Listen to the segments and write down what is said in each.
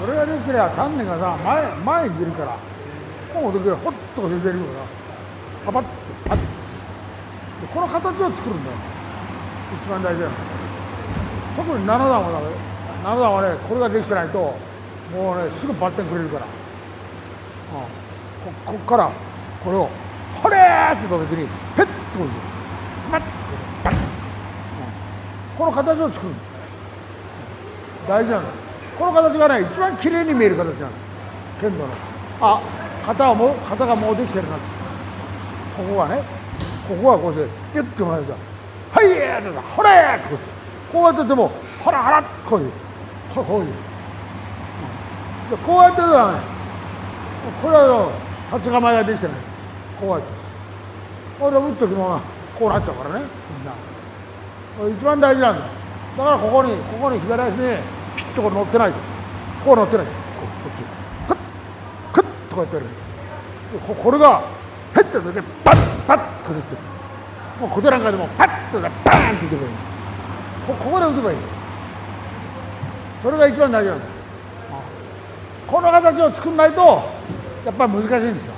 それができてりゃ丹念がさ前前に出るからこの時はほっと出てるからパパッパッ。この形を作るんだよ。一番大事なの。特に7段はダメ。7段はねこれができてないともうねすぐバッテンくれるから、うん、ここっからこれを「ほれ!」って言った時にペッとこういうパッとバッ、うん、この形を作る大事なのこの形がね一番綺麗に見える形なの。剣道の。あ型はもう型がもうできてるな。ここがねここはこうでピュッて前だはいやーだほれってこうやっててもほらほらこういう。こういう、でこうやってたらねこれは立ち構えができてない。こうやって。これ打っとくのがこうなっちゃうからねみんな。一番大事なんだ。だからここにここに左足にピッとこう乗ってない。こう乗ってない。ここっち。クックッとこうやってやる。ここれがヘッて出てバッバッと出てもう小手なんかでもパッとバーンって打てばいい。こここで打てばいい。それが一番大事なんだこの形を作んないとやっぱり難しいんですよ。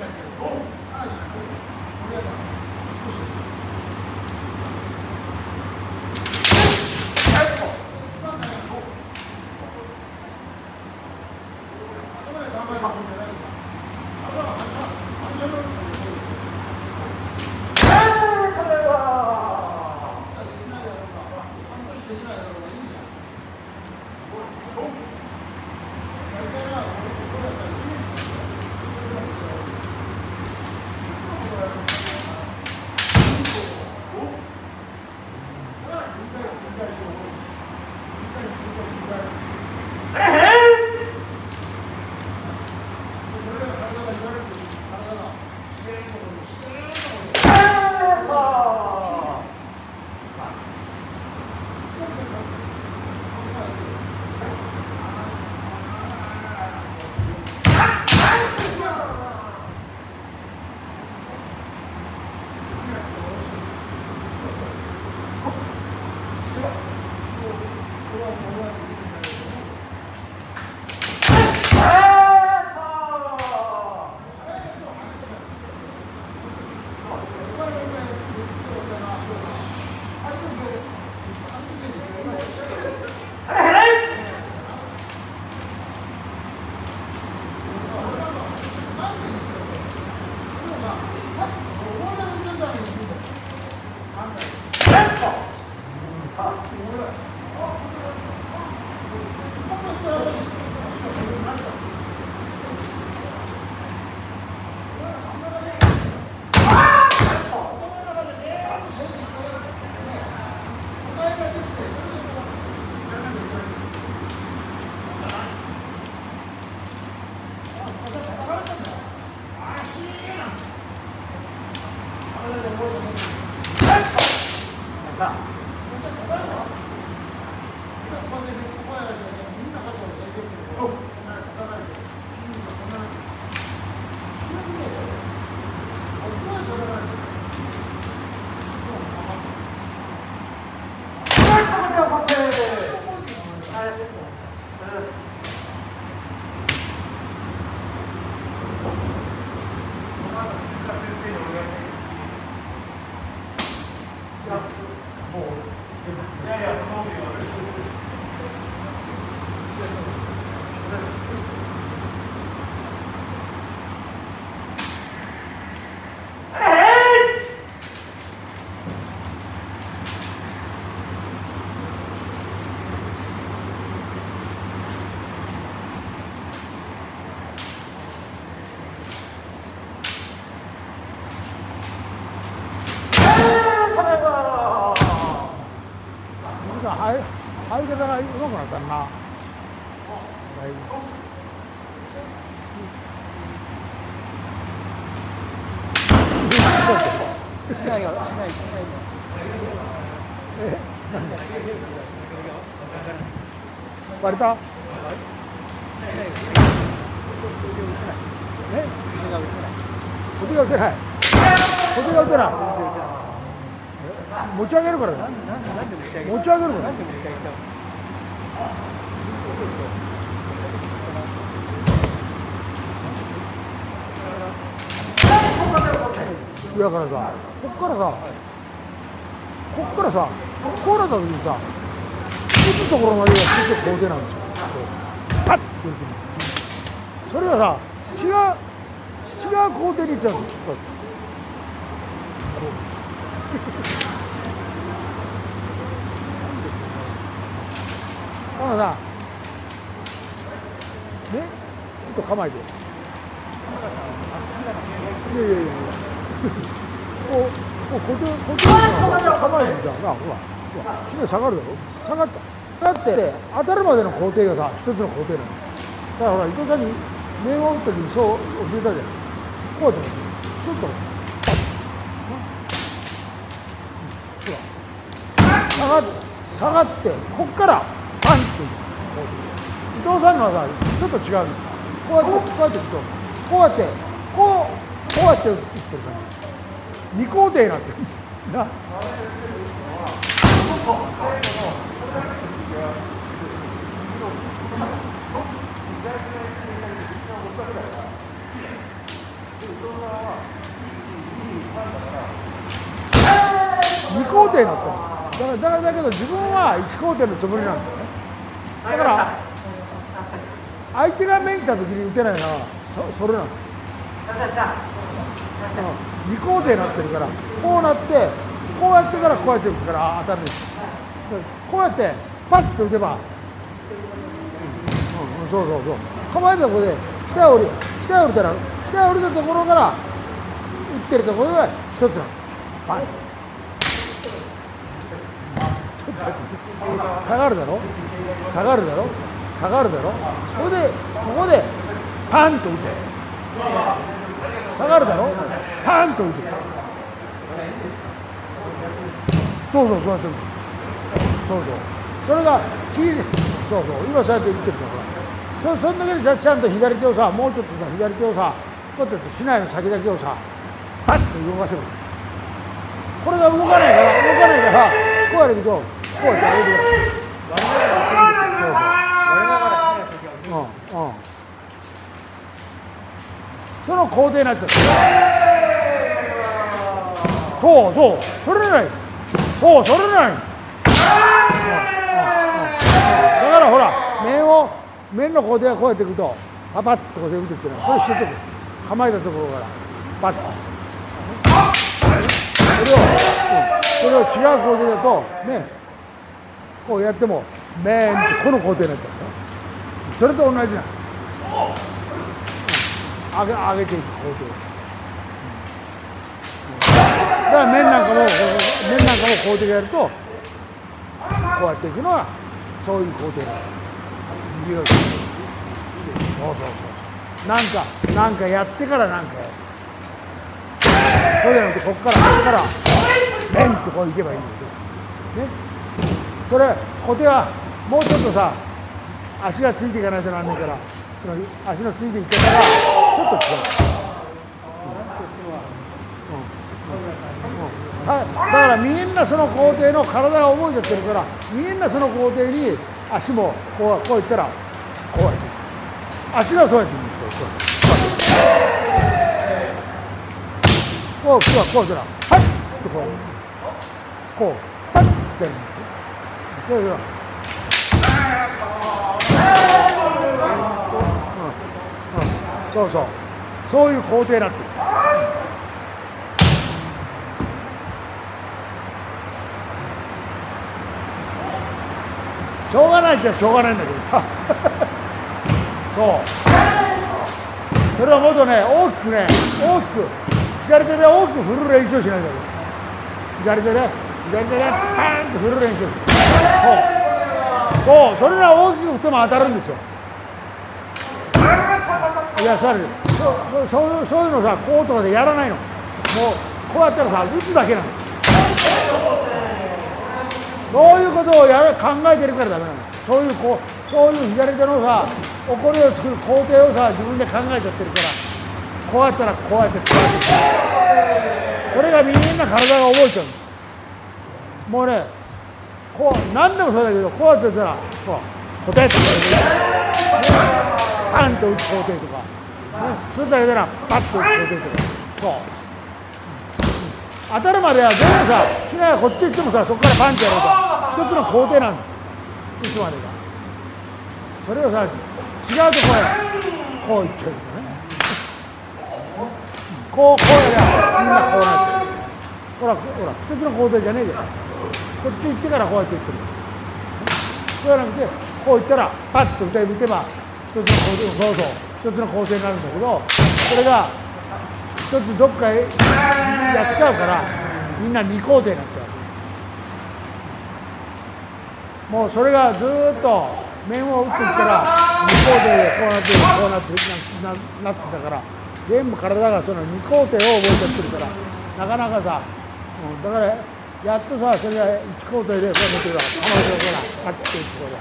なんか いぶ。しないよしないしないよ割れたえが打てない小手が打てないえ持ち上げるから持ち上げるからだからさこっからさこっからさこうなった時にさ打つところまでが結構高低なんですよ。こうパッて打つの。それがさ違う違う工程に行っちゃうんですよこうやって。こう。だからさねちょっと構えて。いやいやいや。いやこうこう固定固定の構えてじゃんなほらほら下がるだろ？下がった。下がって。当たるまでの工程がさ一つの工程なの。だからほら伊藤さんに面を打った時にそう教えたじゃん。こうやって持って。シュッと持ってほら。下がっ下がってこっからパンってこう伊藤さんのはさちょっと違うのこうやってこうやっていくとこうやってこうこうやって打ってる感じ。二工程になってる。な。二工程になってる。だからだけど自分は一工程のつもりなんだよね。だから相手が面来た時に打てないのはそそれなの、うん、二工程になってるからこうなってこうやってからこうやって打つから当たる。んですこうやってパッと打てば、うん。うん、そうそうそう。構えたところで下へ降り下へ降りたら下へ降りたところから打ってるところが一つなの。パン下がるだろ？下がるだろ？下がるだろ？それでここでパンと打つ下がるだろ？パンと打つそうそうそうやって打つそうそう。それが小さいそうそう。今そうやって打ってるから。そそんだけでちゃちゃんと左手をさもうちょっとさ左手をさこうやってしないの先だけをさパッと動かせるこれが動かないから動かないからこうやるとこうやって上げてくるそうそううんうんその工程になっちゃうそう。そうそれないそう。それない、だからほら面を面の工程がこうやっていくとパパッとこうやって打てってのはこれしてとく構えたところからパッとそれを、うん、それを違う工程だとね。こうやっても面ってこの工程になっちゃうそれと同じなの、上げ上げていく工程、うん。だから面なんかも面なんかも工程やるとこうやっていくのはそういう工程だ右をそうそうそうなんかなんかやってからなんかやる。そうじゃなくてこっからこっから面ってこういけばいいんだよね。それ小手はもうちょっとさ足がついていかないとなんねえからその足のついていき方がちょっと違う、だからみんなその工程の体が覚えちゃってるからみんなその工程に足もこうこういったらこうやって足がそうやってこうこうこうこうこうこうやったらパッとこうこうパッてやるそういうそうそう。そういう工程になってる。しょうがないっちゃしょうがないんだけど。さ そう。それはもっとね大きくね大きく左手で大きく振る練習しないんだけど左手で左手でパーンと振る練習。そう。そう。それが大きく振っても当たるんですよ。いやさそうそうそういうのさこうとかでやらないの。もうこうやったらさ打つだけなの。そういうことをやる考えてるからダメなの。そういうこうそういう左手のさ起こりを作る工程をさ自分で考えちゃってるから。こうやったらこうやってこうやって。それがみんな体が覚えちゃうもうねこう何でもそうだけどこうやってたらこう答えてくれる。パンと打つ工程とか、ね、そうだけならパッと打つ工程とか。そう。当たるまでは全部さしないこっち行ってもさそこからパンチやろうと。一つの工程なんだ。いつまでがそれをさ違うとこへこういっちゃうとかね。こうこうやりゃみんなこうなってる。ほらほら一つの工程じゃねえけど。こっち行ってからこうやって打ってる。そうじゃなくてこういったらパッと打て打てば一つの工程そうそう一つの工程になるんだけどそれが一つどっかへやっちゃうからみんな二工程になっちゃう。もうそれがずっと面を打っていったら二工程でこうなってこうなってななってたから全部体がその二工程を覚えちゃってるからなかなかさ、うん、だからやっとさそれが1工程でこう見てるわ浜松からパッて1工程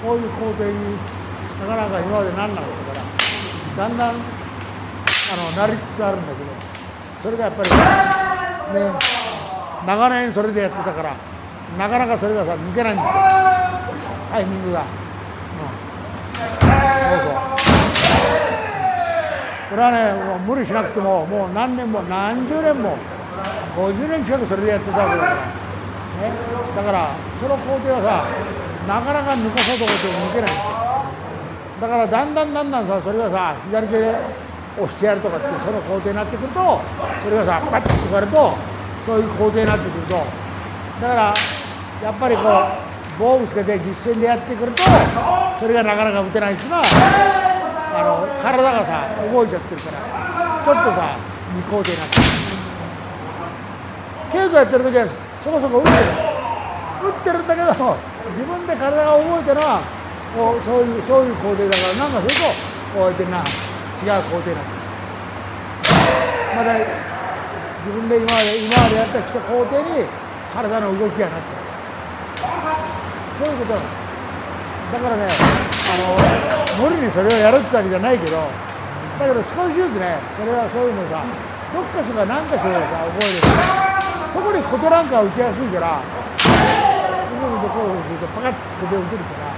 こういう工程になかなか今までなんなかったからだんだんあのなりつつあるんだけどそれがやっぱりね長年それでやってたからなかなかそれがさ抜けないんだよ。タイミングが、うん、そうそう。これはねもう無理しなくてももう何年も何十年も50年近くそれでやってたわけだから、ね、だからその工程はさなかなか抜かそうと思っても抜けないんですよ。だからだんだんだんだんさそれがさ左手で押してやるとかってその工程になってくるとそれがさパッと抜かるとそういう工程になってくると。だからやっぱりこう防具つけて実践でやってくるとそれがなかなか打てないっていうのはあの体がさ動いちゃってるからちょっとさ二工程になってくる。稽古やってる時はそこそこ打ってる。打ってるんだけど自分で体が動いてるのはそういうそういう工程だからなんかするとこうやってな違う工程になってるまだ自分で今まで今までやってきた工程に体の動きがなってそういうことだ。からねあの無理にそれをやるってわけじゃないけどだけど少しずつねそれはそういうのさどっかしら何かしらさ覚える。特に小手なんかは打ちやすいから今のところをするとパカッと小手を打てるから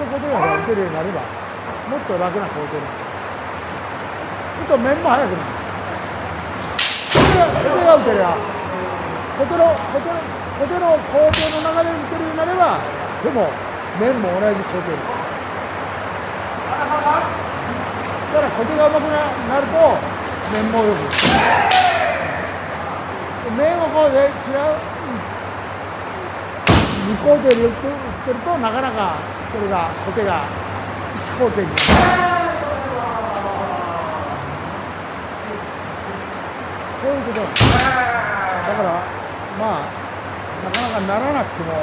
の小手がさ打てるようになればもっと楽な工程になるちょっと面も速くなる。小手が打てりゃ小手の小手の小手の工程の中で打てるようになればでも面も同じ工程になるだから小手が上手くなると面もよく面をこうで違う二工程で打って打ってるとなかなかそれが小手が一工程にそういうこと。なんですだからまあなかなかならなくてもあ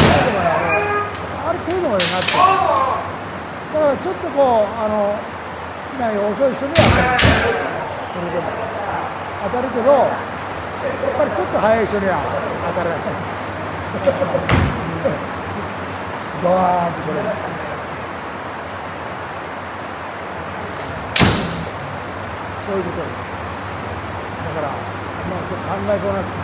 る程度まである程度までなってだからちょっとこうあのない遅い人にはそれでも。当たるけどやっぱりちょっと早い人には当たらない。ドワーンとこれ。そういうこと。ですだからまあちょっと考えこなくて。